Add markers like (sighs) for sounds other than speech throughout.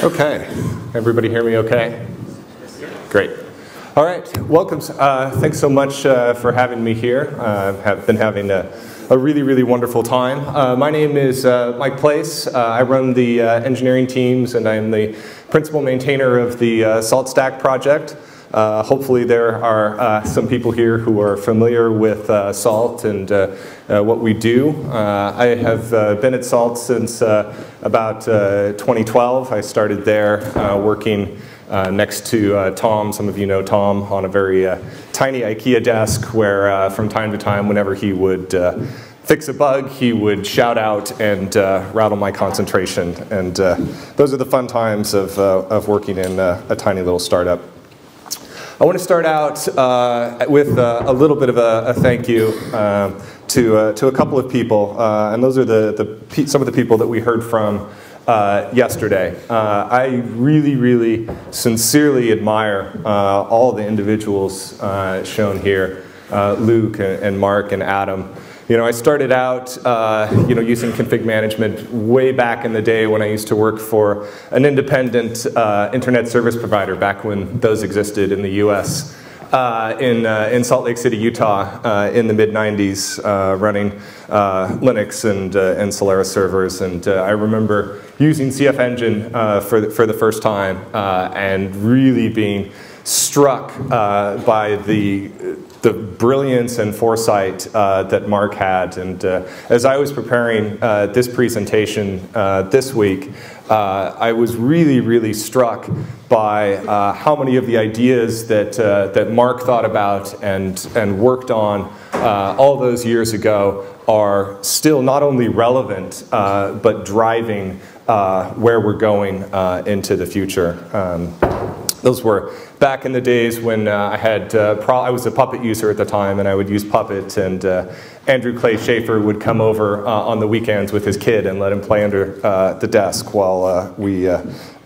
Okay, everybody hear me okay? Great. All right, welcome. Uh, thanks so much uh, for having me here. Uh, have been having a, a really, really wonderful time. Uh, my name is uh, Mike Place. Uh, I run the engineering teams and I'm the principal maintainer of the SaltStack project. Uh, hopefully there are uh, some people here who are familiar with uh, SALT and uh, uh, what we do. Uh, I have been at SALT since about 2012. I started there working next to Tom. Some of you know Tom on a very tiny IKEA desk where from time to time whenever he would fix a bug, he would shout out and uh, rattle my concentration. And uh, those are the fun times of, uh, of working in a tiny little startup. I want to start out uh, with uh, a little bit of a, a thank you um, to, uh, to a couple of people, uh, and those are the, the, some of the people that we heard from uh, yesterday. I really, really sincerely admire all the individuals shown here, Luke and, and Mark and Adam. You know, I started out, uh, you know, using config management way back in the day when I used to work for an independent uh, internet service provider back when those existed in the U.S. Uh, in, uh, in Salt Lake City, Utah, uh, in the mid 90s, uh, running Linux and, and Solaris servers. And I remember using CFEngine for, the, for the first time and really being struck by the the brilliance and foresight uh, that Mark had. And uh, as I was preparing uh, this presentation uh, this week, uh, I was really, really struck by uh, how many of the ideas that, that Mark thought about and, and worked on all those years ago are still not only relevant, but driving where we're going into the future. Um, those were back in the days when uh, I had, uh, I was a Puppet user at the time and I would use Puppet and uh, Andrew Clay Shafer would come over uh, on the weekends with his kid and let him play under uh, the desk while uh, we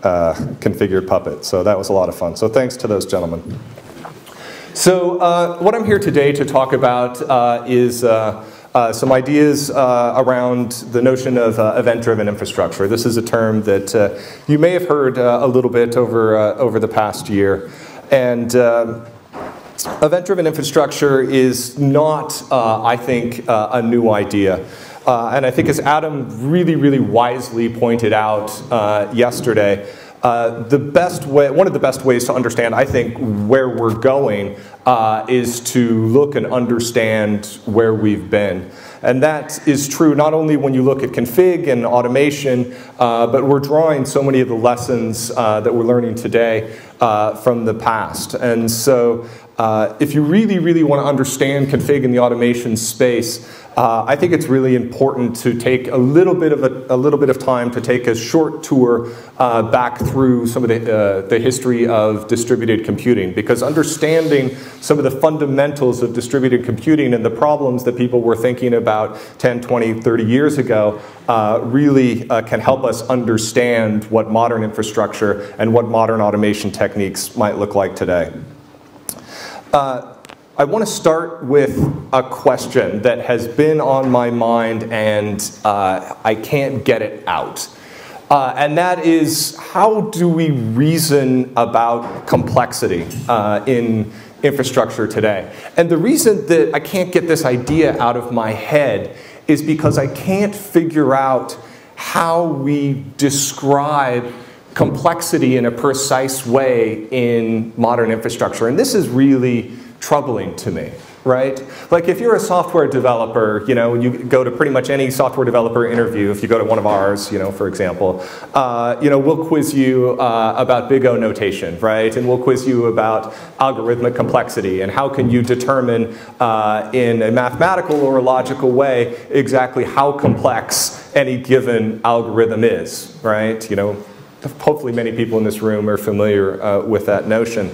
configured Puppet. So that was a lot of fun. So thanks to those gentlemen. So what I'm here today to talk about is uh, some ideas uh, around the notion of uh, event-driven infrastructure. This is a term that uh, you may have heard uh, a little bit over, over the past year. And event-driven infrastructure is not, I think, a new idea. and I think as Adam really, really wisely pointed out yesterday, uh, the best way, one of the best ways to understand, I think, where we're going uh, is to look and understand where we've been. And that is true not only when you look at config and automation, uh, but we're drawing so many of the lessons uh, that we're learning today uh, from the past. And so uh, if you really, really want to understand config in the automation space, uh, I think it's really important to take a little bit of a, a little bit of time to take a short tour uh, back through some of the, uh, the history of distributed computing because understanding some of the fundamentals of distributed computing and the problems that people were thinking about 10, 20, 30 years ago uh, really can help us understand what modern infrastructure and what modern automation techniques might look like today. Uh, I want to start with a question that has been on my mind and uh, I can't get it out. Uh, and that is how do we reason about complexity uh, in infrastructure today? And the reason that I can't get this idea out of my head is because I can't figure out how we describe complexity in a precise way in modern infrastructure. And this is really troubling to me, right? Like if you're a software developer, you know, you go to pretty much any software developer interview, if you go to one of ours, you know, for example, uh, you know, we'll quiz you uh, about big O notation, right? And we'll quiz you about algorithmic complexity and how can you determine uh, in a mathematical or a logical way exactly how complex any given algorithm is, right? You know, (laughs) hopefully many people in this room are familiar uh, with that notion.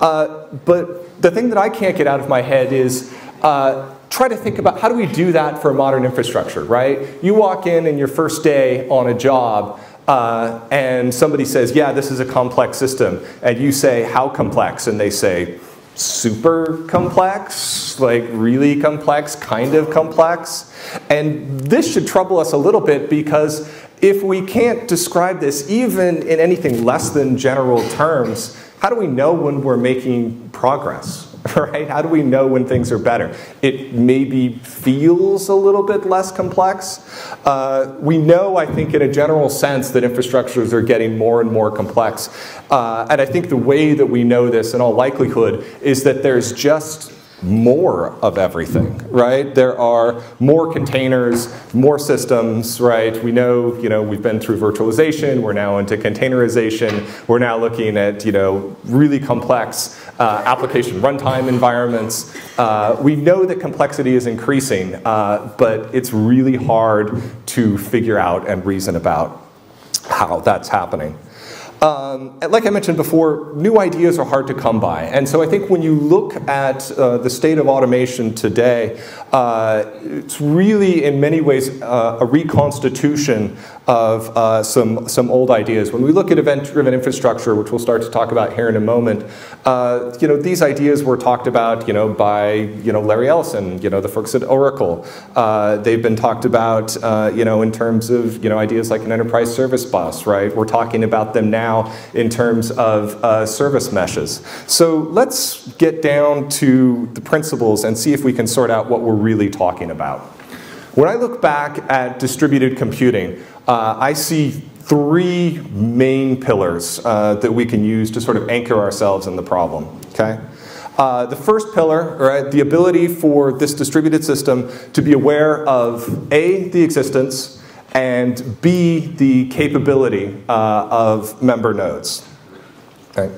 Uh, but the thing that I can't get out of my head is uh, try to think about how do we do that for a modern infrastructure, right? You walk in in your first day on a job uh, and somebody says, yeah, this is a complex system. And you say, how complex? And they say, super complex, like really complex, kind of complex. And this should trouble us a little bit because if we can't describe this even in anything less than general terms, how do we know when we're making progress? (laughs) Right? How do we know when things are better? It maybe feels a little bit less complex. Uh, we know, I think, in a general sense, that infrastructures are getting more and more complex. Uh, and I think the way that we know this, in all likelihood, is that there's just more of everything, right? There are more containers, more systems, right? We know, you know, we've been through virtualization, we're now into containerization, we're now looking at, you know, really complex uh, application runtime environments. Uh, we know that complexity is increasing, uh, but it's really hard to figure out and reason about how that's happening. Um, like I mentioned before, new ideas are hard to come by. And so I think when you look at uh, the state of automation today, uh, it's really in many ways uh, a reconstitution of uh, some, some old ideas. When we look at event-driven infrastructure, which we'll start to talk about here in a moment, uh, you know, these ideas were talked about, you know, by, you know, Larry Ellison, you know, the folks at Oracle. Uh, they've been talked about, uh, you know, in terms of, you know, ideas like an enterprise service bus, right? We're talking about them now in terms of uh, service meshes. So let's get down to the principles and see if we can sort out what we're really talking about. When I look back at distributed computing, uh, I see three main pillars uh, that we can use to sort of anchor ourselves in the problem. Okay. Uh, the first pillar, right, the ability for this distributed system to be aware of A, the existence, and B, the capability uh, of member nodes. Okay.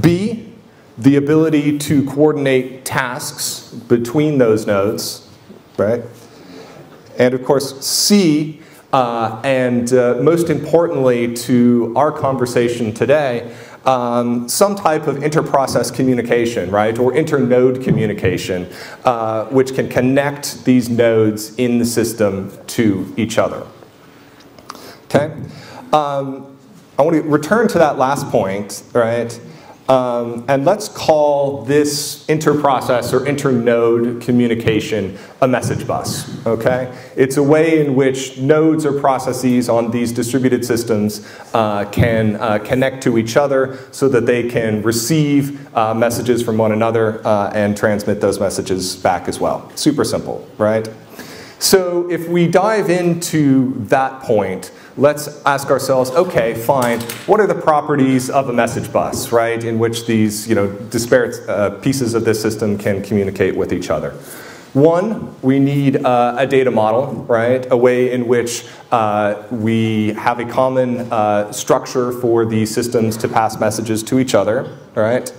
B, the ability to coordinate tasks between those nodes, right? And of course, C, uh, and uh, most importantly to our conversation today, um, some type of inter-process communication, right, or inter-node communication, uh, which can connect these nodes in the system to each other. Okay? Um, I want to return to that last point, right? Um, and let's call this interprocess or internode communication a message bus, okay? It's a way in which nodes or processes on these distributed systems uh, can uh, connect to each other so that they can receive uh, messages from one another uh, and transmit those messages back as well. Super simple, right? So if we dive into that point, let's ask ourselves, okay, fine, what are the properties of a message bus, right, in which these you know, disparate uh, pieces of this system can communicate with each other? One, we need uh, a data model, right? A way in which uh, we have a common uh, structure for these systems to pass messages to each other, right?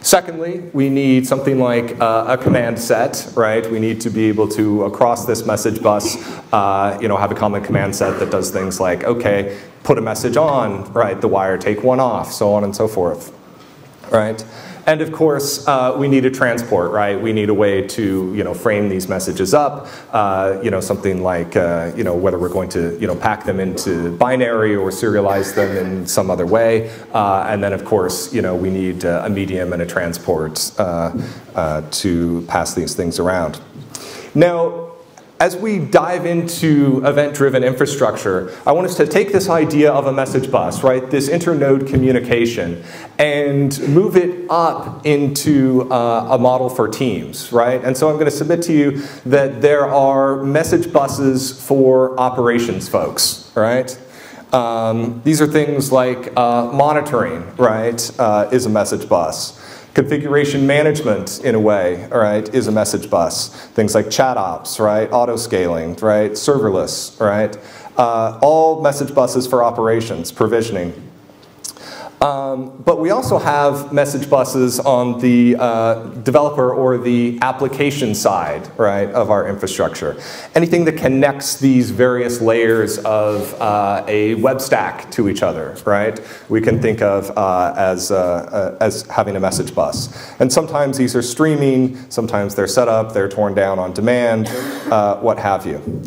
Secondly, we need something like uh, a command set, right? We need to be able to, across this message bus, uh, you know, have a common command set that does things like, okay, put a message on, right, the wire, take one off, so on and so forth, right? And of course, uh, we need a transport, right? We need a way to, you know, frame these messages up, uh, you know, something like, uh, you know, whether we're going to, you know, pack them into binary or serialize them in some other way. Uh, and then, of course, you know, we need uh, a medium and a transport uh, to pass these things around. Now, as we dive into event-driven infrastructure, I want us to take this idea of a message bus, right, this internode communication, and move it up into uh, a model for teams, right? And so I'm going to submit to you that there are message buses for operations folks, right? Um, these are things like uh, monitoring, right, uh, is a message bus. Configuration management, in a way, all right, is a message bus. Things like chat ops, right, auto scaling, right, serverless, right, uh, all message buses for operations, provisioning. Um, but we also have message buses on the uh, developer or the application side, right, of our infrastructure. Anything that connects these various layers of uh, a web stack to each other, right, we can think of uh, as, uh, uh, as having a message bus. And sometimes these are streaming, sometimes they're set up, they're torn down on demand, uh, what have you.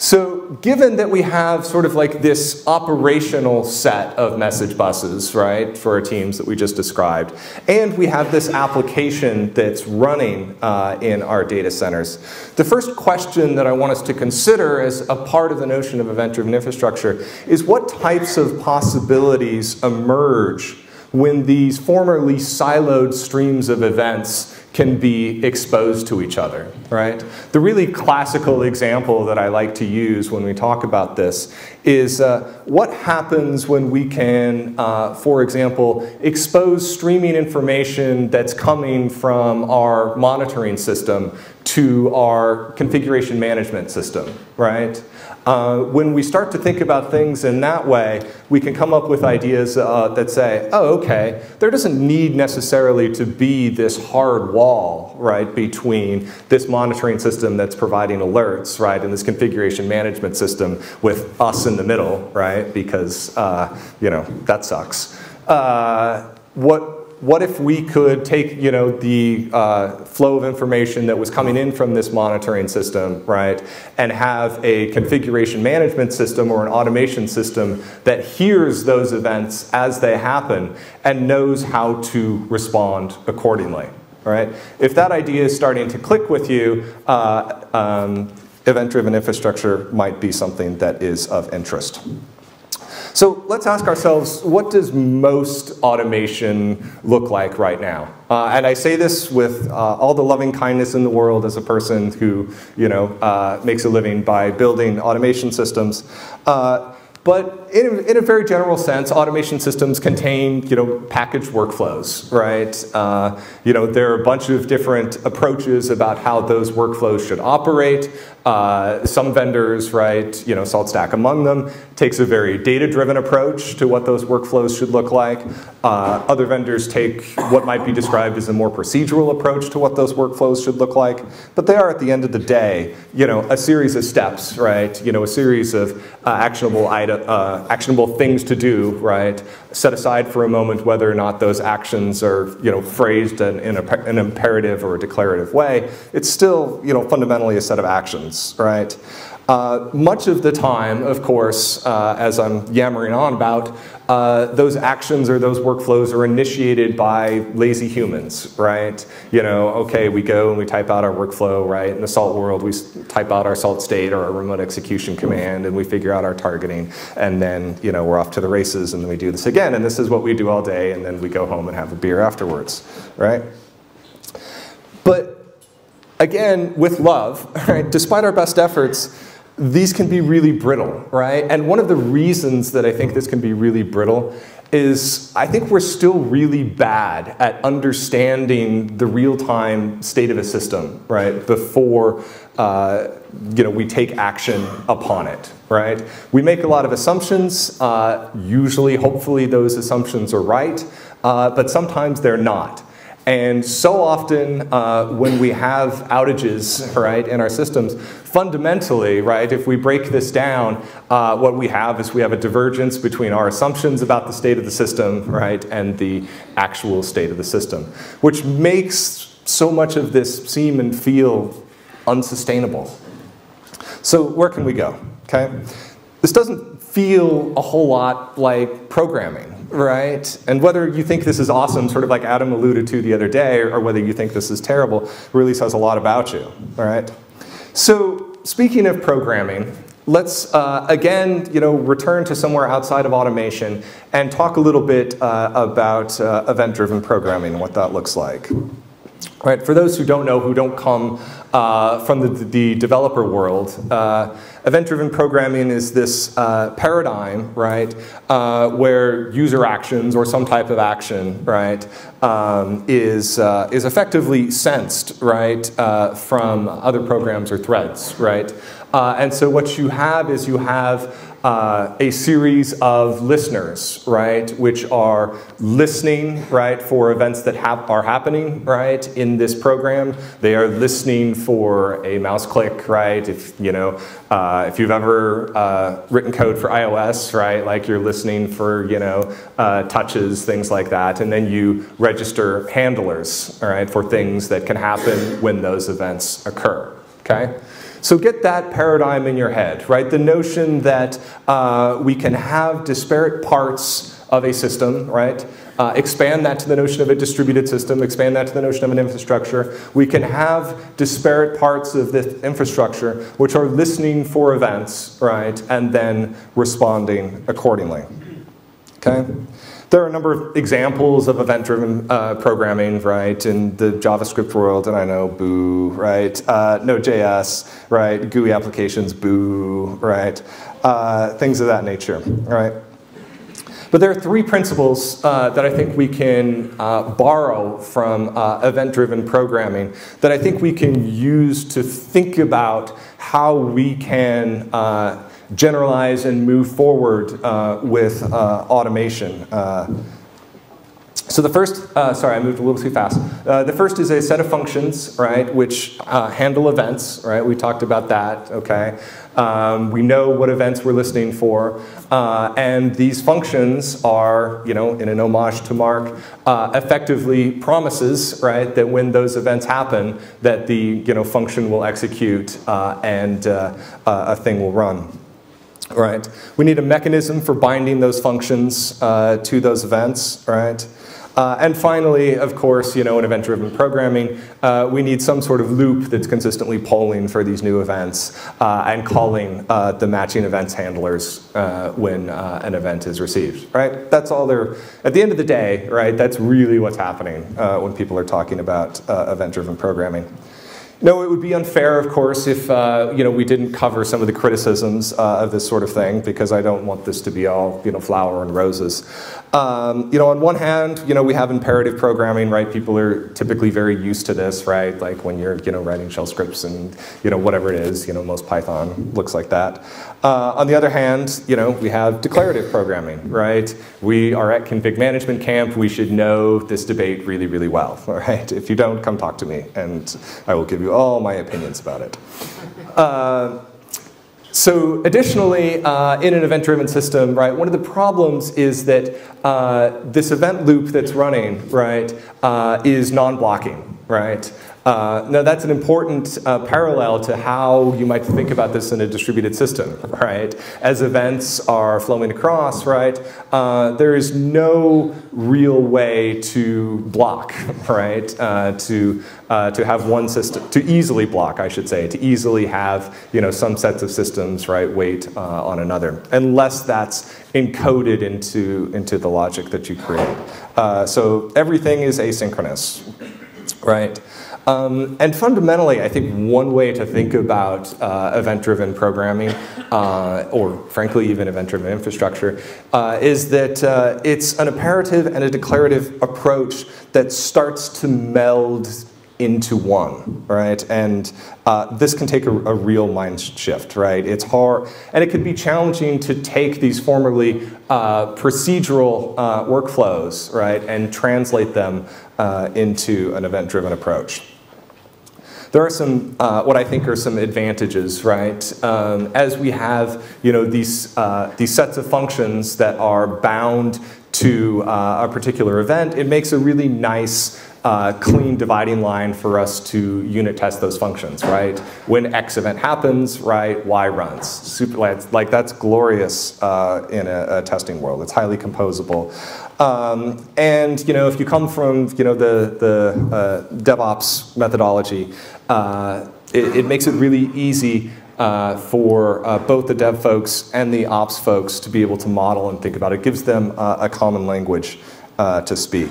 So given that we have sort of like this operational set of message buses, right, for our teams that we just described, and we have this application that's running uh, in our data centers, the first question that I want us to consider as a part of the notion of event-driven infrastructure is what types of possibilities emerge when these formerly siloed streams of events can be exposed to each other, right? The really classical example that I like to use when we talk about this is uh, what happens when we can, uh, for example, expose streaming information that's coming from our monitoring system to our configuration management system, right? Uh, when we start to think about things in that way, we can come up with ideas uh, that say, oh, okay, there doesn't need necessarily to be this hard wall, right, between this monitoring system that's providing alerts, right, and this configuration management system with us in the middle, right, because, uh, you know, that sucks. Uh, what what if we could take you know, the uh, flow of information that was coming in from this monitoring system, right, and have a configuration management system or an automation system that hears those events as they happen and knows how to respond accordingly, right? If that idea is starting to click with you, uh, um, event-driven infrastructure might be something that is of interest. So let's ask ourselves, what does most automation look like right now? Uh, and I say this with uh, all the loving kindness in the world as a person who you know, uh, makes a living by building automation systems. But in a, in a, very general sense, automation systems contain, you know, packaged workflows, right? Uh, you know, there are a bunch of different approaches about how those workflows should operate. Uh, some vendors, right, you know, SaltStack among them, takes a very data-driven approach to what those workflows should look like. Uh, other vendors take what might be described as a more procedural approach to what those workflows should look like. But they are, at the end of the day, you know, a series of steps, right? You know, a series of uh, actionable, uh, actionable things to do, right? Set aside for a moment whether or not those actions are, you know, phrased in, in a, an imperative or a declarative way. It's still, you know, fundamentally a set of actions right? Uh, much of the time, of course, uh, as I'm yammering on about, uh, those actions or those workflows are initiated by lazy humans, right? You know, okay, we go and we type out our workflow, right? In the Salt world, we type out our Salt state or our remote execution command and we figure out our targeting and then, you know, we're off to the races and then we do this again and this is what we do all day and then we go home and have a beer afterwards, right? But again, with love, (laughs) right, despite our best efforts, these can be really brittle, right? And one of the reasons that I think this can be really brittle is I think we're still really bad at understanding the real-time state of a system, right, before uh, you know, we take action upon it, right? We make a lot of assumptions. Uh, usually, hopefully, those assumptions are right, uh, but sometimes they're not. And so often uh, when we have outages, right, in our systems, fundamentally, right, if we break this down, uh, what we have is we have a divergence between our assumptions about the state of the system, right, and the actual state of the system, which makes so much of this seem and feel unsustainable. So where can we go, okay? This doesn't feel a whole lot like programming right? And whether you think this is awesome, sort of like Adam alluded to the other day, or whether you think this is terrible, really says a lot about you, all right? So speaking of programming, let's uh, again, you know, return to somewhere outside of automation and talk a little bit uh, about uh, event-driven programming and what that looks like. Right, for those who don't know, who don't come uh, from the, the, developer world, uh, event-driven programming is this uh, paradigm, right, uh, where user actions or some type of action, right, um, is, uh, is effectively sensed, right, uh, from other programs or threads, right. and so what you have is you have uh, a series of listeners, right, which are listening, right, for events that hap are happening, right, in this program. They are listening for a mouse click, right, if, you know, uh, if you've ever uh, written code for iOS, right, like you're listening for, you know, uh, touches, things like that, and then you register handlers, all right, for things that can happen when those events occur, okay? So get that paradigm in your head, right? The notion that uh, we can have disparate parts of a system, right? Uh, expand that to the notion of a distributed system, expand that to the notion of an infrastructure. We can have disparate parts of this infrastructure which are listening for events, right, and then responding accordingly. Okay? There are a number of examples of event-driven uh, programming, right, in the JavaScript world, and I know, boo, right, uh, Node.js, right, GUI applications, boo, right, uh, things of that nature, right. But there are three principles uh, that I think we can uh, borrow from uh, event-driven programming that I think we can use to think about how we can uh, generalize and move forward uh, with uh, automation. So the first, uh, sorry, I moved a little too fast. Uh, the first is a set of functions, right, which uh, handle events, right? We talked about that, okay? Um, we know what events we're listening for, uh, and these functions are, you know, in an homage to Mark, uh, effectively promises, right, that when those events happen, that the, you know, function will execute uh, and a thing will run. Right. We need a mechanism for binding those functions to those events, right? Uh, and finally, of course, you know, in event-driven programming, uh, we need some sort of loop that's consistently polling for these new events uh, and calling uh, the matching events handlers uh, when uh, an event is received, right? That's all there, at the end of the day, right, that's really what's happening when people are talking about event-driven programming. No, it would be unfair, of course, if uh, you know we didn't cover some of the criticisms uh, of this sort of thing, because I don't want this to be all you know flower and roses. Um, you know, on one hand, you know we have imperative programming, right? People are typically very used to this, right? Like when you're you know writing shell scripts and you know whatever it is, you know most Python looks like that. Uh, on the other hand, you know we have declarative programming, right? We are at config management camp. We should know this debate really, really well, (laughs) right? If you don't, come talk to me, and I will give you all my opinions about it. Uh, so additionally, uh, in an event-driven system, right, one of the problems is that uh, this event loop that's running, right, uh, is non-blocking, right? Uh, now that's an important uh, parallel to how you might think about this in a distributed system, right? As events are flowing across, right, uh, there is no real way to block, (laughs) right? Uh, to uh, to have one system to easily block, I should say, to easily have you know some sets of systems, right, wait uh, on another, unless that's encoded into into the logic that you create. so everything is asynchronous, right? Um, and fundamentally, I think one way to think about uh, event-driven programming, uh, or frankly even event-driven infrastructure, uh, is that uh, it's an imperative and a declarative approach that starts to meld into one, right? And uh, this can take a, a, real mind shift, right? It's hard, and it could be challenging to take these formerly uh, procedural uh, workflows, right, and translate them uh, into an event-driven approach. There are some, uh, what I think are some advantages, right? Um, as we have, you know, these, uh, these sets of functions that are bound to uh, a particular event, it makes a really nice uh, clean dividing line for us to unit test those functions, right? When X event happens, right, Y runs. Super, like that's glorious uh, in a, a, testing world. It's highly composable. Um, and you know, if you come from you know the the uh, DevOps methodology, uh, it, it, makes it really easy uh, for uh, both the dev folks and the ops folks to be able to model and think about it. It gives them uh, a common language uh, to speak.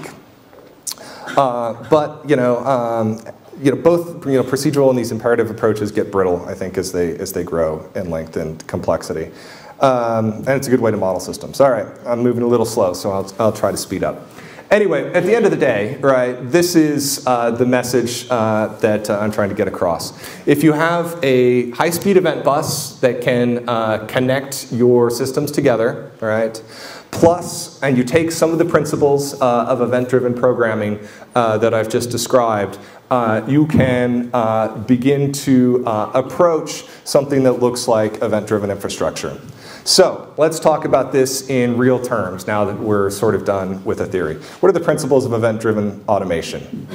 But you know, um, you know, both you know, procedural and these imperative approaches get brittle, I think, as they as they grow in length and complexity. Um, and it's a good way to model systems. All right, I'm moving a little slow, so I'll, I'll try to speed up. Anyway, at the end of the day, right, this is uh, the message uh, that uh, I'm trying to get across. If you have a high-speed event bus that can uh, connect your systems together, right, plus, and you take some of the principles uh, of event-driven programming uh, that I've just described, you can begin to approach something that looks like event-driven infrastructure. So let's talk about this in real terms now that we're sort of done with a theory. What are the principles of event-driven automation?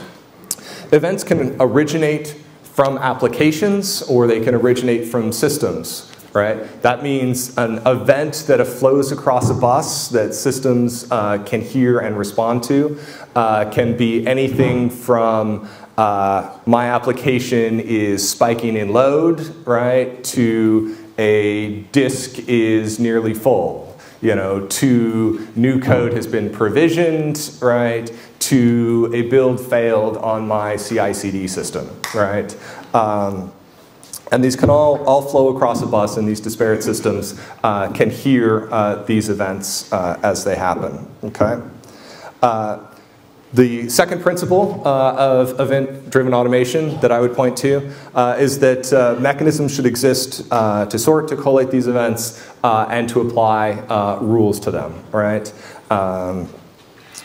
Events can originate from applications or they can originate from systems right? That means an event that flows across a bus that systems uh, can hear and respond to uh, can be anything from uh, my application is spiking in load, right, to a disk is nearly full, you know, to new code has been provisioned, right, to a build failed on my CI/CD system, right? Um, and these can all, all flow across a bus, and these disparate systems uh, can hear uh, these events uh, as they happen. Okay. Uh, the second principle uh, of event-driven automation that I would point to uh, is that mechanisms should exist to sort, to collate these events, and to apply rules to them. Right. Um,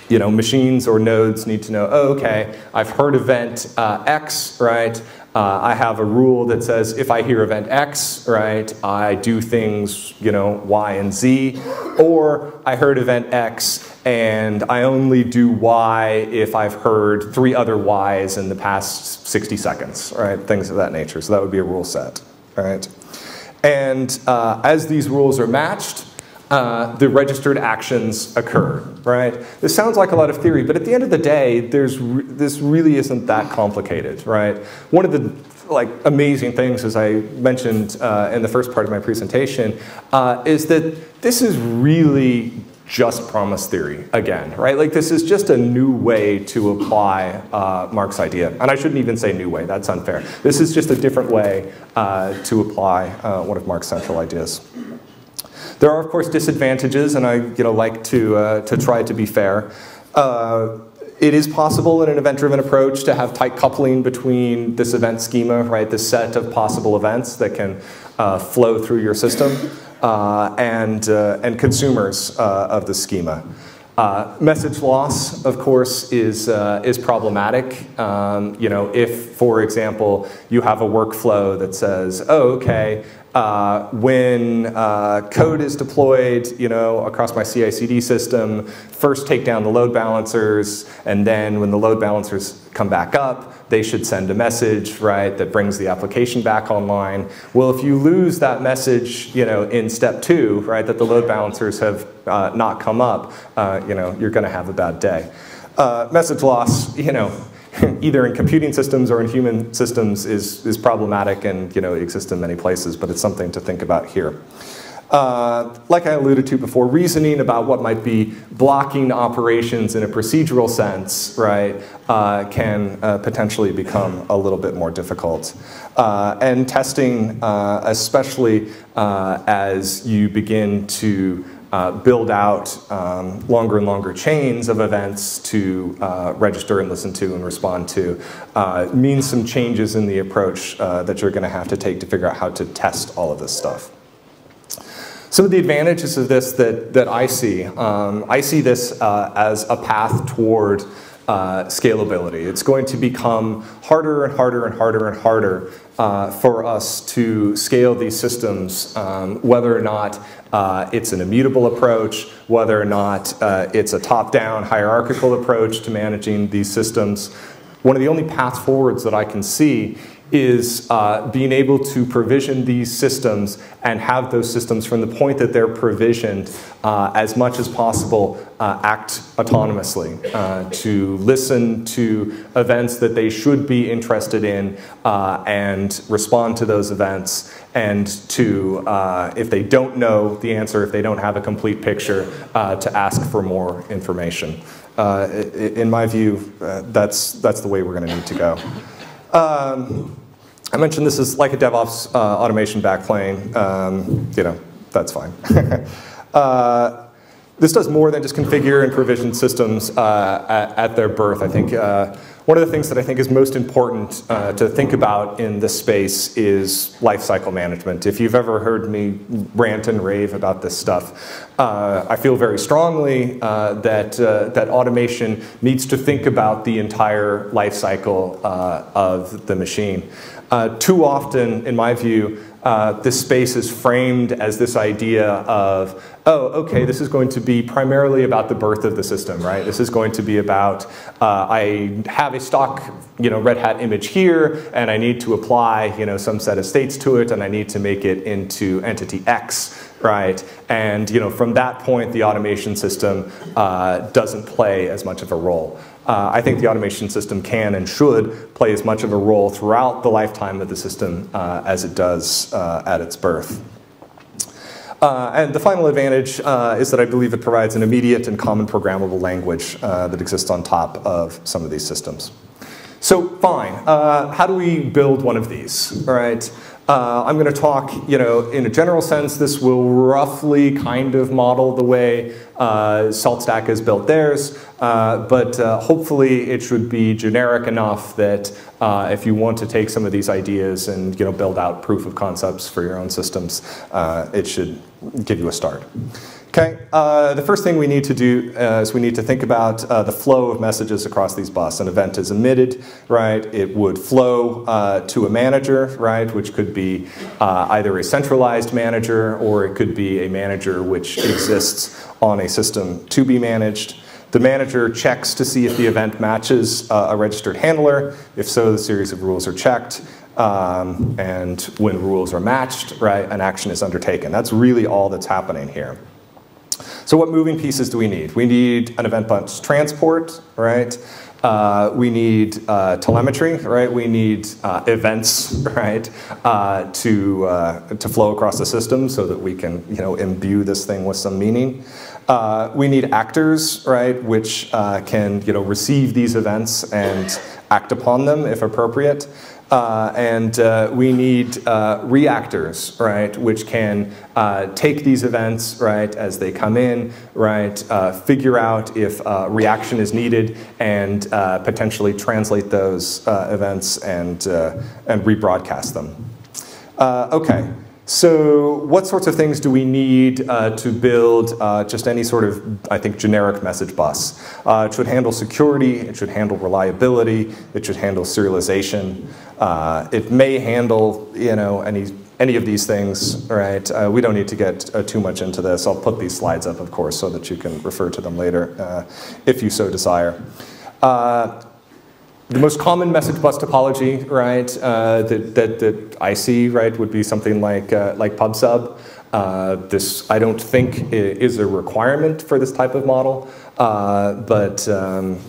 you know, machines or nodes need to know, oh, okay, I've heard event X, right? Uh, I have a rule that says if I hear event X, right, I do things, you know, Y and Z, or I heard event X and I only do Y if I've heard three other Ys in the past 60 seconds, right, things of that nature. So that would be a rule set, right? And uh, as these rules are matched, uh, the registered actions occur, right? This sounds like a lot of theory, but at the end of the day, there's re this really isn't that complicated, right? One of the like amazing things, as I mentioned uh, in the first part of my presentation, uh, is that this is really just promise theory again, right? Like this is just a new way to apply uh, Mark's idea. And I shouldn't even say new way, that's unfair. This is just a different way uh, to apply uh, one of Mark's central ideas. There are, of course, disadvantages, and I you know, like to, uh, to try to be fair. Uh, it is possible in an event-driven approach to have tight coupling between this event schema, right, this set of possible events that can uh, flow through your system, and, uh, and consumers uh, of the schema. Uh, message loss, of course, is, uh, is problematic. Um, you know, if, for example, you have a workflow that says, oh, okay, uh, when uh, code is deployed, you know, across my CI/CD system, first take down the load balancers, and then when the load balancers come back up, they should send a message, right, that brings the application back online. Well, if you lose that message, you know, in step two, right, that the load balancers have uh, not come up, uh, you know, you're going to have a bad day. Uh, message loss, you know, (laughs) either in computing systems or in human systems is, is problematic and you know, exists in many places, but it's something to think about here. Uh, like I alluded to before, reasoning about what might be blocking operations in a procedural sense, right, uh, can uh, potentially become a little bit more difficult. Uh, and testing, uh, especially as you begin to build out um, longer and longer chains of events to register and listen to and respond to means some changes in the approach that you're going to have to take to figure out how to test all of this stuff. Some of the advantages of this that, that I see, um, I see this uh, as a path toward uh, scalability. It's going to become harder and harder and harder and harder uh, for us to scale these systems, um, whether or not uh, it's an immutable approach, whether or not uh, it's a top-down hierarchical approach to managing these systems. One of the only paths forwards that I can see is uh, being able to provision these systems and have those systems from the point that they're provisioned uh, as much as possible uh, act autonomously, uh, to listen to events that they should be interested in uh, and respond to those events and to, uh, if they don't know the answer, if they don't have a complete picture, to ask for more information. in my view, that's, that's the way we're going to need to go. Um, I mentioned this is like a DevOps uh, automation backplane. Um, you know, that's fine. (laughs) uh, this does more than just configure and provision systems uh, at, at, their birth. I think uh, one of the things that I think is most important uh, to think about in this space is lifecycle management. If you've ever heard me rant and rave about this stuff, uh, I feel very strongly uh, that, uh, that automation needs to think about the entire lifecycle uh, of the machine. Uh, too often, in my view, uh, this space is framed as this idea of, oh, okay, this is going to be primarily about the birth of the system, right? This is going to be about, uh, I have a stock, you know, Red Hat image here, and I need to apply, you know, some set of states to it, and I need to make it into entity X, right? And, you know, from that point, the automation system uh, doesn't play as much of a role. Uh, I think the automation system can and should play as much of a role throughout the lifetime of the system uh, as it does uh, at its birth. Uh, and the final advantage uh, is that I believe it provides an immediate and common programmable language uh, that exists on top of some of these systems. So fine, how do we build one of these, all right? Uh, I'm going to talk, you know, in a general sense, this will roughly kind of model the way uh, SaltStack has built theirs, uh, but uh, hopefully it should be generic enough that uh, if you want to take some of these ideas and, you know, build out proof of concepts for your own systems, uh, it should give you a start. Okay, uh, the first thing we need to do uh, is we need to think about uh, the flow of messages across these bus. An event is emitted, right? It would flow uh, to a manager, right? Which could be uh, either a centralized manager or it could be a manager which exists on a system to be managed. The manager checks to see if the event matches a registered handler. If so, the series of rules are checked. Um, and when rules are matched, right, an action is undertaken. That's really all that's happening here. So what moving pieces do we need? We need an event bus transport, right? Uh, we need uh, telemetry, right? We need uh, events, (laughs) right, uh, to, uh, to flow across the system so that we can, you know, imbue this thing with some meaning. Uh, we need actors, right, which can, you know, receive these events and act upon them if appropriate. Uh, and uh, we need uh, reactors, right, which can uh, take these events, right, as they come in, right, uh, figure out if uh, reaction is needed, and potentially translate those events and, and rebroadcast them. okay. So what sorts of things do we need uh, to build uh, just any sort of, I think, generic message bus? Uh, it should handle security, it should handle reliability, it should handle serialization. Uh, it may handle, you know, any, any of these things, right? Uh, we don't need to get uh, too much into this. I'll put these slides up, of course, so that you can refer to them later if you so desire. The most common message bus topology, right, uh, that, that, that, I see, right, would be something like, uh, like PubSub. Uh, this, I don't think, is a requirement for this type of model, uh, but um,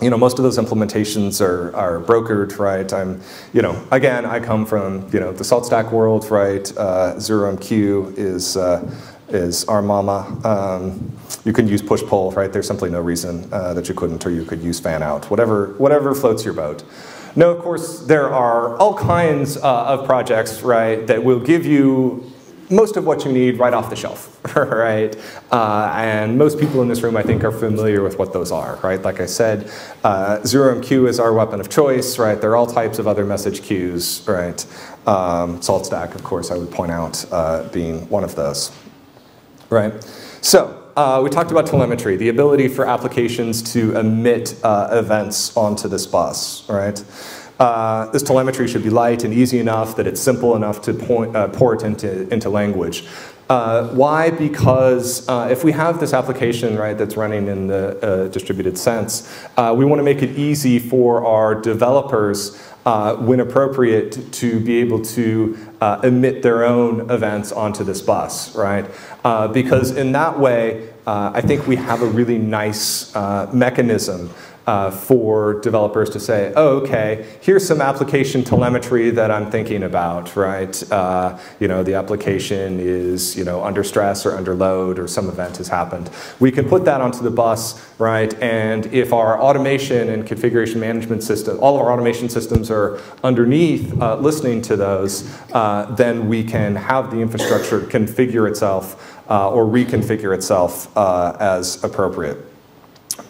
you know, most of those implementations are, are brokered, right? I'm, you know, again, I come from, you know, the SaltStack world, right? Uh, ZeroMQ is, uh, is our mama. Um, you can use push-pull, right? There's simply no reason uh, that you couldn't, or you could use fan-out, whatever, whatever floats your boat. Now, of course, there are all kinds uh, of projects, right, that will give you most of what you need right off the shelf, (laughs) right? Uh, and most people in this room, I think, are familiar with what those are, right? Like I said, uh, ZeroMQ is our weapon of choice, right? There are all types of other message queues, right? Um, SaltStack, of course, I would point out uh, being one of those, right? So, uh, we talked about telemetry, the ability for applications to emit uh, events onto this bus, right? Uh, this telemetry should be light and easy enough that it's simple enough to point, uh, port into, into language. Uh, why? Because uh, if we have this application, right, that's running in the distributed sense, we want to make it easy for our developers when appropriate, to be able to uh, emit their own events onto this bus, right? Uh, because in that way, I think we have a really nice uh, mechanism uh, for developers to say, oh, okay, here's some application telemetry that I'm thinking about, right? Uh, you know, the application is, you know, under stress or under load or some event has happened. We can put that onto the bus, right? And if our automation and configuration management system, all of our automation systems are underneath uh, listening to those, uh, then we can have the infrastructure configure itself uh, or reconfigure itself uh, as appropriate.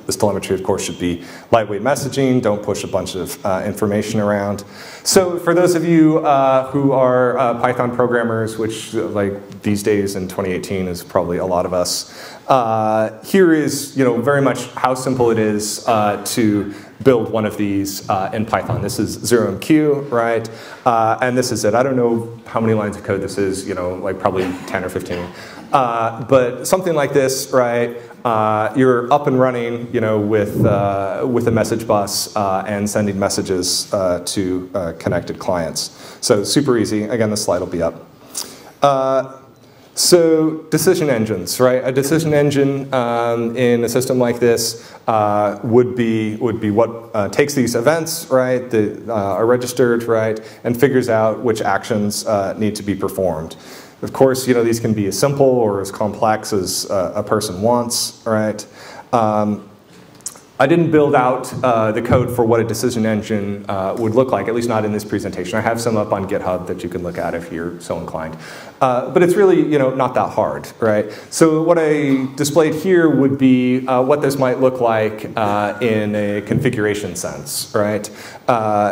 This telemetry, of course, should be lightweight messaging. Don't push a bunch of uh, information around. So for those of you uh, who are uh, Python programmers, which like these days in 2018 is probably a lot of us, uh, here is you know very much how simple it is uh, to build one of these uh, in Python. This is 0MQ, right? And this is it. I don't know how many lines of code this is, you know, like probably 10 or 15. Uh, but something like this, right? Uh, you're up and running, you know, with uh, with a message bus uh, and sending messages uh, to uh, connected clients. So super easy. Again, the slide will be up. so decision engines, right? A decision engine um, in a system like this would be would be what takes these events, right, that are registered, right, and figures out which actions need to be performed. Of course, you know, these can be as simple or as complex as uh, a person wants, right? Um, I didn't build out uh, the code for what a decision engine uh, would look like, at least not in this presentation. I have some up on GitHub that you can look at if you're so inclined. Uh, but it's really you know, not that hard, right? So what I displayed here would be uh, what this might look like uh, in a configuration sense, right?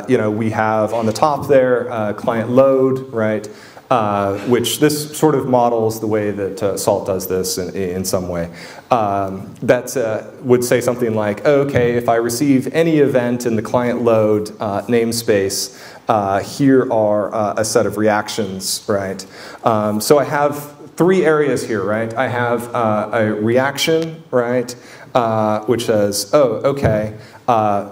You know, we have on the top there client load, right? Uh, which this sort of models the way that uh, SALT does this in, in some way. Um, that uh, would say something like, okay, if I receive any event in the client load uh, namespace, uh, here are a set of reactions, right? Um, so I have three areas here, right? I have a reaction, right, which says, oh, okay,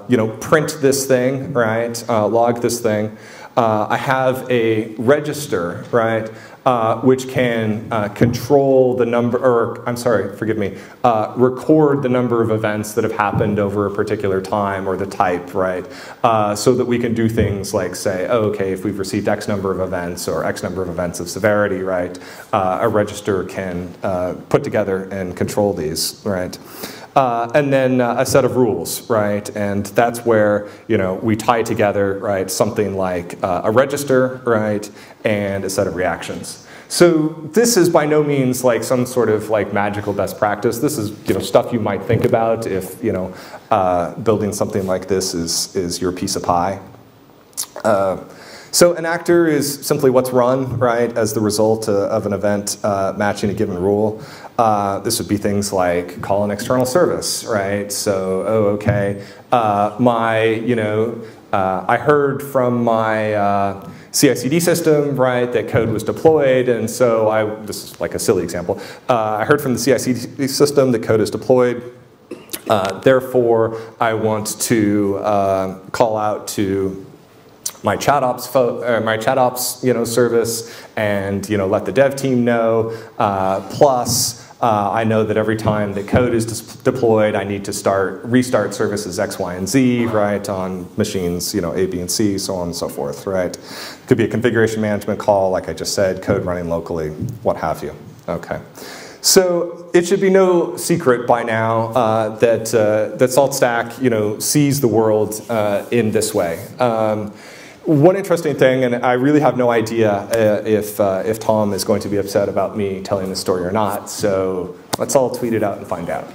you know, print this thing, right, log this thing uh, I have a register, right, uh, which can uh, control the number, or I'm sorry, forgive me, uh, record the number of events that have happened over a particular time or the type, right, uh, so that we can do things like say, oh, okay, if we've received X number of events or X number of events of severity, right, uh, a register can put together and control these, right. Uh, and then uh, a set of rules, right? And that's where you know we tie together, right, something like uh, a register, right, and a set of reactions. So this is by no means like some sort of like magical best practice. This is you know stuff you might think about if you know uh, building something like this is is your piece of pie. Uh, so an actor is simply what's run, right, as the result uh, of an event matching a given rule. Uh, this would be things like call an external service, right? So, oh, okay, uh, my, you know, uh, I heard from my uh, CI/CD system, right, that code was deployed, and so I, this is like a silly example, I heard from the CI/CD system that code is deployed, therefore, I want to call out to my chat ops, uh, my chat ops you know, service and you know, let the dev team know. Uh, plus, uh, I know that every time that code is deployed, I need to start restart services X, Y, and Z, right, on machines, you know, A, B, and C, so on and so forth, right? Could be a configuration management call, like I just said, code running locally, what have you. Okay. So it should be no secret by now uh, that, uh, that SaltStack, you know, sees the world uh, in this way. Um, one interesting thing, and I really have no idea uh, if, uh, if Tom is going to be upset about me telling this story or not, so let's all tweet it out and find out.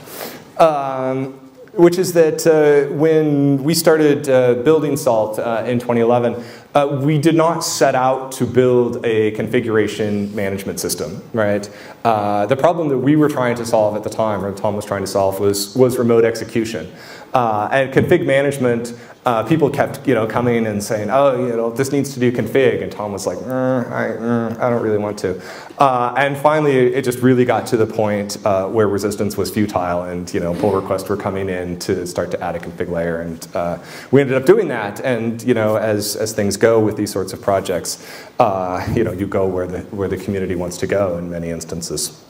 Um, which is that uh, when we started uh, building SALT uh, in 2011, uh, we did not set out to build a configuration management system, right? The problem that we were trying to solve at the time, or Tom was trying to solve, was, was remote execution. Uh, and config management uh, people kept you know coming and saying, oh, you know, this needs to do config, and Tom was like, mm, I, mm, I, don't really want to. Uh, and finally, it just really got to the point uh, where resistance was futile, and you know, pull requests were coming in to start to add a config layer, and we ended up doing that. And you know, as as things go with these sorts of projects, you know, you go where the where the community wants to go in many instances.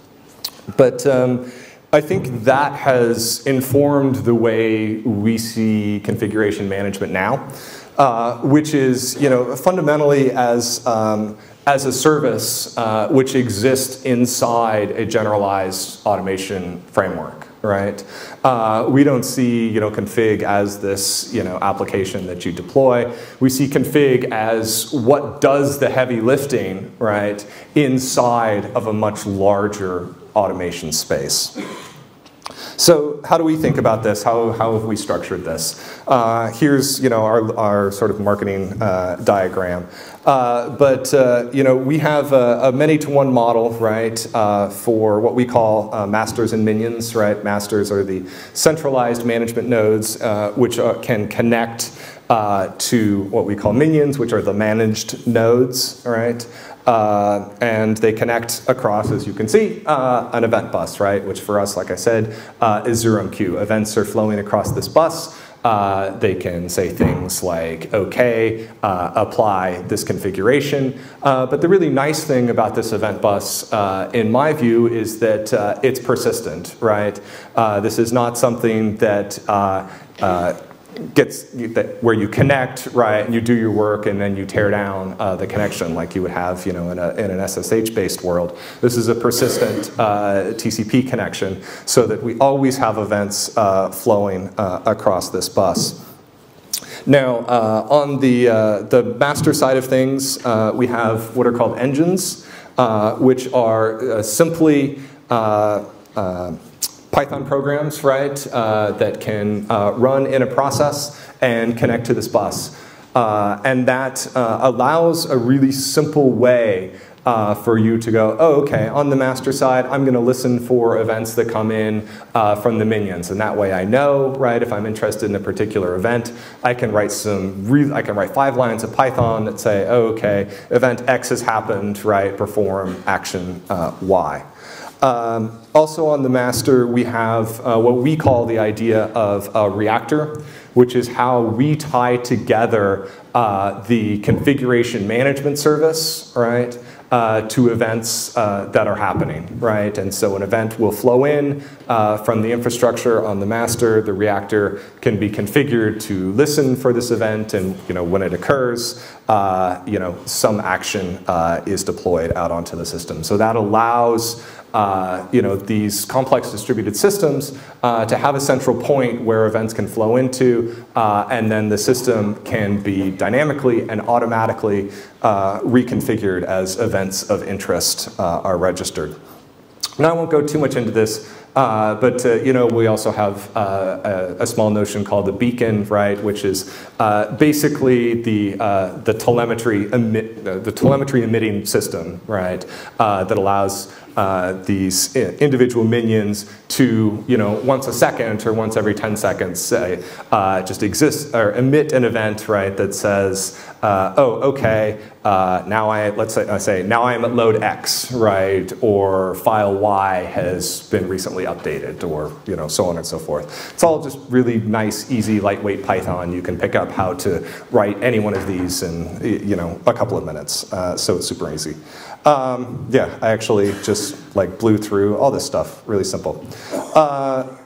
But um, I think that has informed the way we see configuration management now, uh, which is you know, fundamentally as, um, as a service uh, which exists inside a generalized automation framework right? Uh, we don't see you know, config as this you know, application that you deploy. We see config as what does the heavy lifting, right, inside of a much larger automation space. So how do we think about this? How, how have we structured this? Uh, here's you know our, our sort of marketing uh, diagram. Uh, but uh, you know we have a, a many-to-one model, right, uh, for what we call uh, masters and minions, right? Masters are the centralized management nodes which can connect to what we call minions, which are the managed nodes, right? Uh, and they connect across, as you can see, uh, an event bus, right? Which for us, like I said, uh, is ZeroMQ. Events are flowing across this bus. Uh, they can say things like, okay, uh, apply this configuration. Uh, but the really nice thing about this event bus, in my view, is that it's persistent, right? this is not something that gets where you connect, right, and you do your work and then you tear down uh, the connection like you would have, you know, in, a, in an SSH-based world. This is a persistent uh, TCP connection so that we always have events uh, flowing uh, across this bus. Now, uh, on the, uh, the master side of things, we have what are called engines, which are simply Python programs, right, uh, that can uh, run in a process and connect to this bus. Uh, and that uh, allows a really simple way uh, for you to go, oh, okay, on the master side, I'm going to listen for events that come in uh, from the minions. And that way I know, right, if I'm interested in a particular event, I can write some, I can write five lines of Python that say, oh, okay, event X has happened, right, perform action Y. Um, also on the master, we have uh, what we call the idea of a reactor, which is how we tie together uh, the configuration management service, right, uh, to events uh, that are happening, right? And so an event will flow in uh, from the infrastructure on the master. The reactor can be configured to listen for this event, and you know when it occurs, uh, you know some action uh, is deployed out onto the system. So that allows uh, you know, these complex distributed systems uh, to have a central point where events can flow into, uh, and then the system can be dynamically and automatically uh, reconfigured as events of interest uh, are registered. Now I won't go too much into this, uh, but uh, you know, we also have uh, a, a, small notion called the beacon, right, which is uh, basically the the telemetry emit, the telemetry emitting system, right, that allows uh, these individual minions to, you know, once a second or once every 10 seconds say, uh, just exist or emit an event, right, that says, uh, oh, okay, uh, now I, let's say, I say, now I am at load X, right, or file Y has been recently updated, or, you know, so on and so forth. It's all just really nice, easy, lightweight Python. You can pick up how to write any one of these in, you know, a couple of minutes, uh, so it's super easy. Um, yeah, I actually just like blew through all this stuff, really simple. Uh,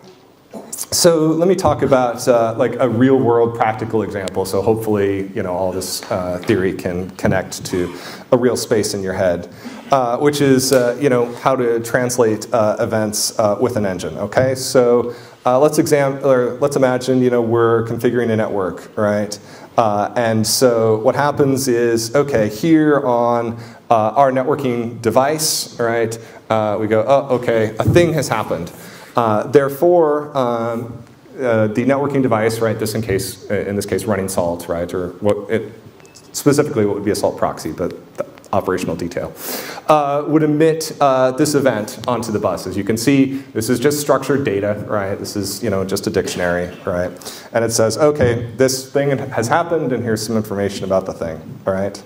so let me talk about uh, like a real world practical example. So hopefully, you know, all this uh, theory can connect to a real space in your head, uh, which is, uh, you know, how to translate uh, events uh, with an engine. Okay, so let's exam or let's imagine, you know, we're configuring a network, right? and so what happens is, okay, here on uh, our networking device, right? Uh, we go, oh, okay, a thing has happened. Uh, therefore, um, uh, the networking device, right, this in case, uh, in this case, running salt, right, or what it, specifically what would be a salt proxy, but operational detail, uh, would emit uh, this event onto the bus. As you can see, this is just structured data, right? This is you know just a dictionary, right? And it says, okay, this thing has happened, and here's some information about the thing, right?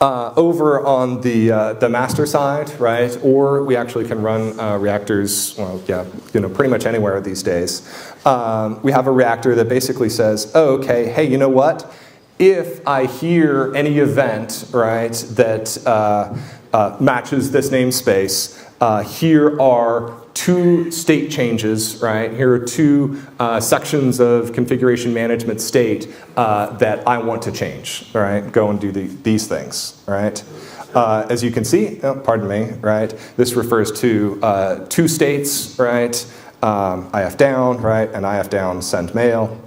Uh, over on the, uh, the master side, right, or we actually can run uh, reactors, well, yeah, you know, pretty much anywhere these days. Um, we have a reactor that basically says, oh, okay, hey, you know what? If I hear any event, right, that uh, uh, matches this namespace, uh, here are two state changes, right? Here are two uh, sections of configuration management state uh, that I want to change, right? Go and do the, these things, right? Uh, as you can see, oh, pardon me, right? This refers to uh, two states, right? Um, IF down, right? And IF down send mail,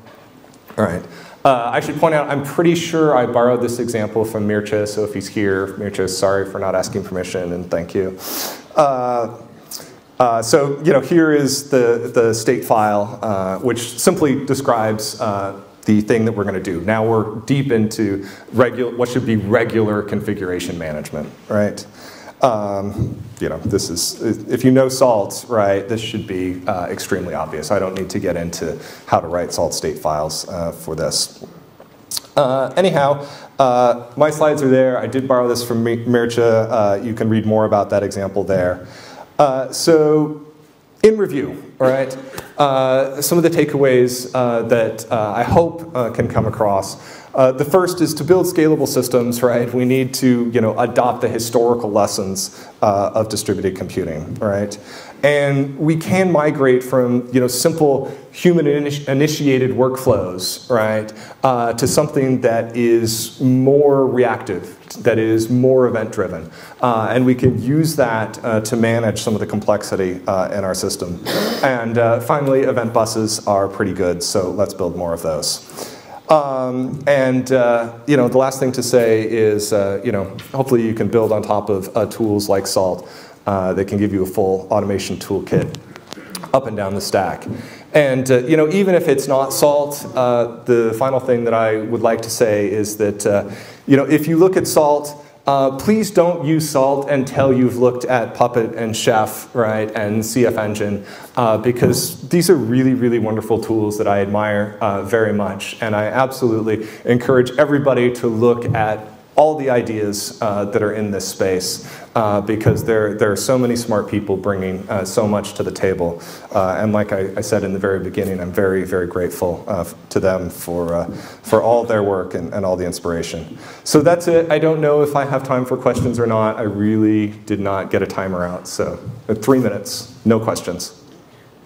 all right? Uh, I should point out, I'm pretty sure I borrowed this example from Mircea, so if he's here, Mircea, sorry for not asking permission, and thank you. Uh, Uh, so you know, here is the, the state file, uh, which simply describes uh, the thing that we're going to do. Now we're deep into what should be regular configuration management, right? Um, you know, this is, if you know salt, right, this should be uh, extremely obvious. I don't need to get into how to write salt state files uh, for this. Uh, anyhow, uh, my slides are there. I did borrow this from Mircea. Uh, you can read more about that example there. Uh, so, in review, all right, uh, some of the takeaways uh, that uh, I hope uh, can come across. Uh, the first is to build scalable systems, right? We need to, you know, adopt the historical lessons of distributed computing, right? And we can migrate from, you know, simple human-initiated workflows, right, to something that is more reactive, that is more event-driven. Uh, and we can use that uh, to manage some of the complexity uh, in our system. And uh, finally, event buses are pretty good, so let's build more of those. Um, and uh, you know, the last thing to say is, uh, you know, hopefully you can build on top of tools like Salt that can give you a full automation toolkit up and down the stack. And uh, you know, even if it's not salt, uh, the final thing that I would like to say is that uh, you know, if you look at salt, uh, please don't use salt until you've looked at Puppet and Chef, right, and CFEngine, uh, because these are really, really wonderful tools that I admire uh, very much. And I absolutely encourage everybody to look at all the ideas uh, that are in this space uh, because there, there are so many smart people bringing uh, so much to the table. Uh, and like I, I, said in the very beginning, I'm very, very grateful uh, to them for, uh, for all their work and, and all the inspiration. So that's it. I don't know if I have time for questions or not. I really did not get a timer out. So three minutes, no questions.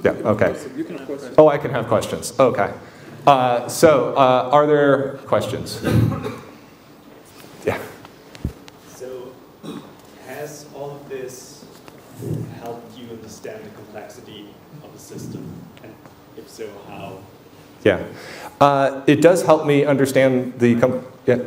Yeah, okay. Oh, I can have questions. Okay. so are there questions? (laughs) Yeah. So, has all of this helped you understand the complexity of the system? And if so, how? Yeah. Uh, it does help me understand the. yeah.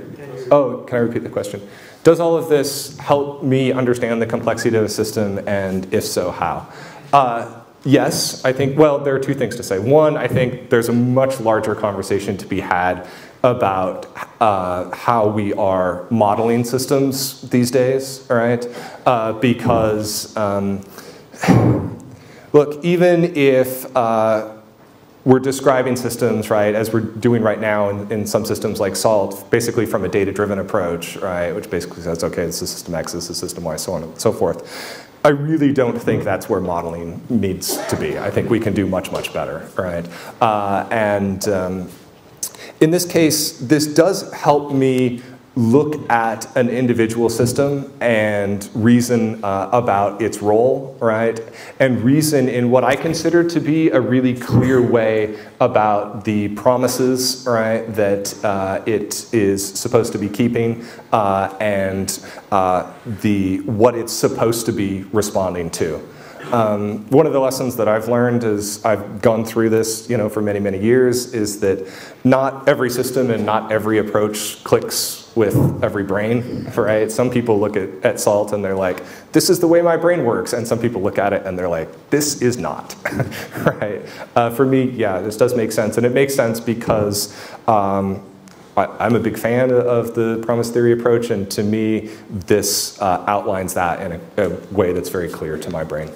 Oh, can I repeat the question? Does all of this help me understand the complexity of the system, and if so, how? Uh, yes, I think, well, there are two things to say. One, I think there's a much larger conversation to be had about uh, how we are modeling systems these days, all right? Uh, because, um, (sighs) look, even if uh, we're describing systems, right, as we're doing right now in, in some systems like SALT, basically from a data-driven approach, right, which basically says, okay, this is system X, this is system Y, so on and so forth. I really don't think that's where modeling needs to be. I think we can do much, much better, right? Uh, and um, in this case, this does help me look at an individual system and reason uh, about its role, right? And reason in what I consider to be a really clear way about the promises, right, that uh, it is supposed to be keeping uh, and uh, the what it's supposed to be responding to. Um, one of the lessons that I've learned as I've gone through this, you know, for many, many years, is that not every system and not every approach clicks with every brain, right? Some people look at, at SALT and they're like, this is the way my brain works. And some people look at it and they're like, this is not, (laughs) right? Uh, for me, yeah, this does make sense. And it makes sense because um, I, am a big fan of the promise theory approach, and to me, this uh, outlines that in a, a, way that's very clear to my brain.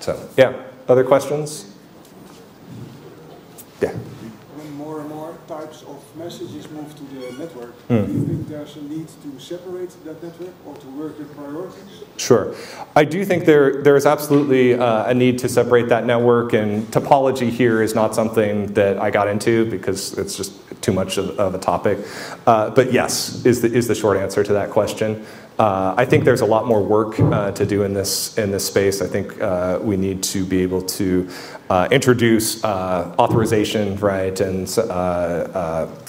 So, yeah, other questions? Yeah. When more and more types of messages move to the network, mm. do you think there's a need to separate that network or to work with priorities? Sure. I do think there, there is absolutely uh, a need to separate that network, and topology here is not something that I got into because it's just too much of, of a topic. Uh, but yes, is the, is the short answer to that question. Uh, I think there's a lot more work uh, to do in this in this space. I think uh, we need to be able to uh, introduce uh, authorization, right, and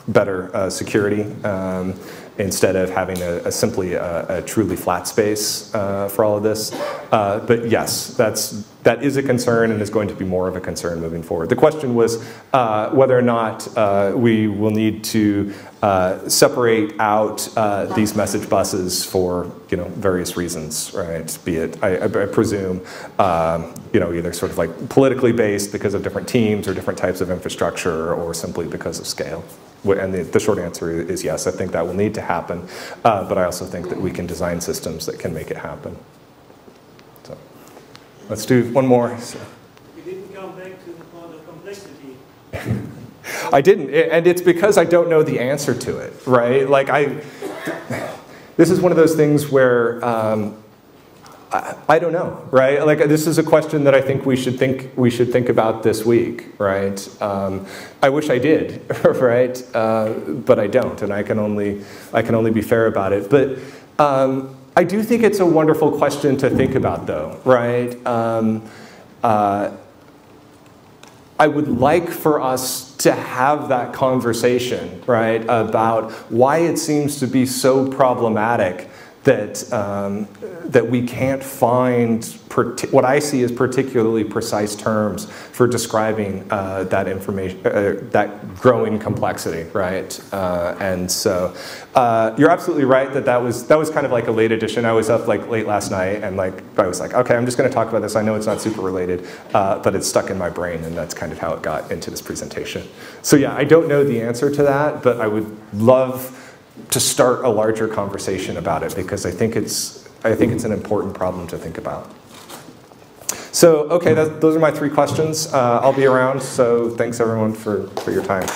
better security um, instead of having a, a simply a, a, truly flat space for all of this. but yes, that's that is a concern and is going to be more of a concern moving forward. The question was uh, whether or not uh, we will need to uh, separate out uh, these message buses for you know various reasons, right? Be it, I, I presume, um, you know, either sort of like politically based because of different teams or different types of infrastructure, or simply because of scale. And the, the short answer is yes. I think that will need to happen, uh, but I also think that we can design systems that can make it happen. So let's do one more. You didn't come back to the point of complexity. (laughs) I didn't, and it's because I don't know the answer to it, right? Like I, this is one of those things where um, I, I, don't know, right? Like this is a question that I think we should think we should think about this week, right? Um, I wish I did, (laughs) right? Uh, but I don't, and I can only I can only be fair about it. But um, I do think it's a wonderful question to think about, though, right? Um, uh, I would like for us to have that conversation, right, about why it seems to be so problematic that, um, that we can't find what I see as particularly precise terms for describing uh, that information, uh, that growing complexity, right? Uh, and so uh, you're absolutely right that that was that was kind of like a late addition. I was up like late last night and like I was like, okay, I'm just going to talk about this. I know it's not super related, uh, but it's stuck in my brain, and that's kind of how it got into this presentation. So yeah, I don't know the answer to that, but I would love to start a larger conversation about it because I think it's, I think it's an important problem to think about. So, okay, that, those are my three questions. Uh, I'll be around, so thanks everyone for, for your time.